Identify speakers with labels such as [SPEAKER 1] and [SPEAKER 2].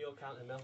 [SPEAKER 1] your counter, milk.